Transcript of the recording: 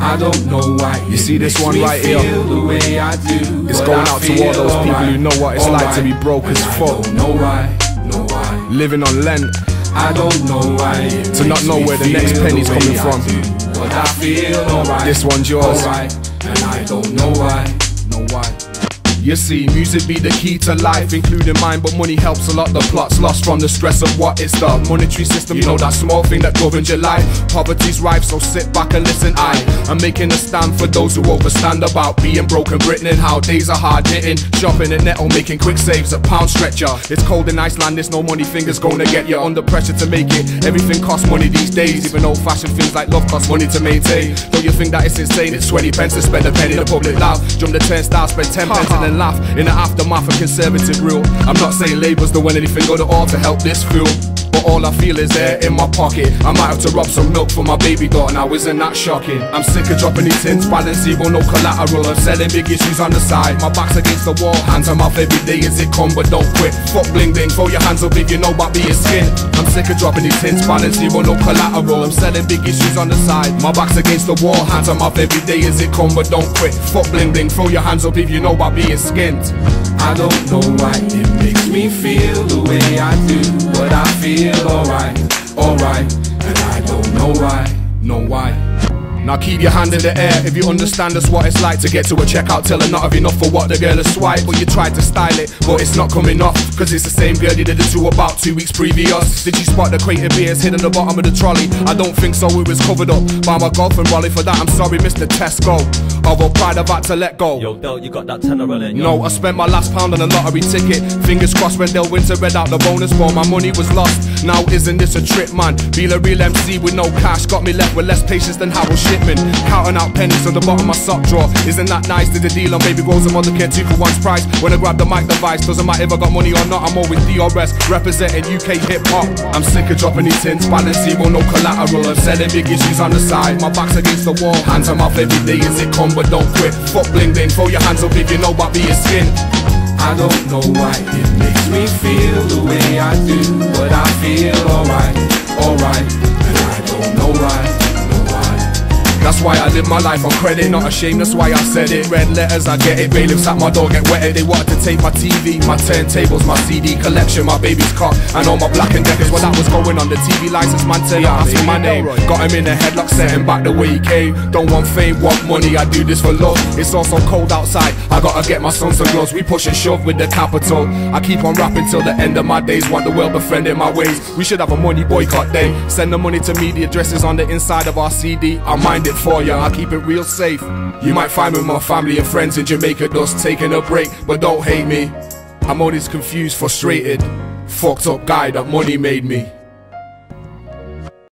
I don't know why. You see this one right here? It's going out to all those people who know what it's like to be broke as fuck. Know why? Know why? Living on Lent. I don't know why. To not know where the next penny's coming from. But I feel alright. This one's yours. Alright. And I don't know why. Know why? You see, music be the key to life, including mine, but money helps a lot. The plot's lost from the stress of what it's the monetary system. You know that small thing that governs your life. Poverty's rife, so sit back and listen. I am making a stand for those who overstand about being broken Britain and how days are hard hitting. Shopping at Netto, making quick saves, a Poundstretcher. It's cold in Iceland, there's no money, fingers gonna get you under pressure to make it. Everything costs money these days, even old fashioned things like love cost money to maintain. Don't you think that it's insane? It's 20 pence to spend a penny in the public loud. Jump the turnstile, spend 10 pence and then laugh in the aftermath of conservative rule. I'm not saying Labour's doing anything good at all to help this fuel. But all I feel is air in my pocket. I might have to rob some milk for my baby daughter now, isn't that shocking? I'm sick of dropping these hints, balance zero, no collateral. I'm selling big issues on the side. My back's against the wall, hands on mouth every day as it come, but don't quit. Fuck bling bling, throw your hands up if you know about being skin. I'm sick of dropping these hints, balance zero, no collateral. I'm selling big issues on the side. My back's against the wall, hands on mouth every day as it come, but don't quit. Fuck bling bling, throw your hands up if you know about being skinned. I don't know why it makes me feel the way I do, but I feel alright, alright, and I don't know why, know why. Now keep your hand in the air if you understand us what it's like to get to a checkout teller not have enough for what the girl has swiped But you tried to style it, but it's not coming off Cause it's the same girl you did it to about two weeks previous Did you spot the crate of beers hidden the bottom of the trolley? I don't think so, it was covered up by my girlfriend Rolly For that I'm sorry Mr. Tesco Although pride I've had to let go Yo, Del, you got that tenner it? No, I spent my last pound on a lottery ticket Fingers crossed when Dale Winton read out the bonus ball My money was lost, now isn't this a trip man? Being a real MC with no cash. Got me left with less patience than Harold Shipman. Counting out pennies on the bottom of my sock drawer. Isn't that nice? Did the deal on baby rolls and Mothercare two for one's price? When I grab the mic device Doesn't matter if I got money or not. I'm always DRS Representing UK hip hop. I'm sick of dropping these hints. Balance zero, no collateral. I'm selling big issues on the side. My back's against the wall. Hands on mouth every day as it come but don't quit. Fuck bling bling Throw your hands up if you know about being skin I don't know why it makes me feel the way That's why I live my life on credit, not ashamed, that's why I said it. Red letters, I get it. Bailiffs at my door get wetted. They wanted to take my TV, my turntables, my CD collection, my baby's car, and all my Black and Deckers. Well, that was going on the TV license, man, tell you, ask me my name. Got him in a headlock, setting back the way he came. Don't want fame, want money, I do this for love. It's also cold outside, I gotta get my son some gloves. We push and shove with the capital. I keep on rapping till the end of my days, want the world befriending my ways. We should have a money boycott day. Send the money to me, the address is on the inside of our CD. I mind it for ya, I keep it real safe. You might find me with my family and friends in Jamaica just taking a break, but don't hate me. I'm always confused, frustrated, fucked up guy that money made me.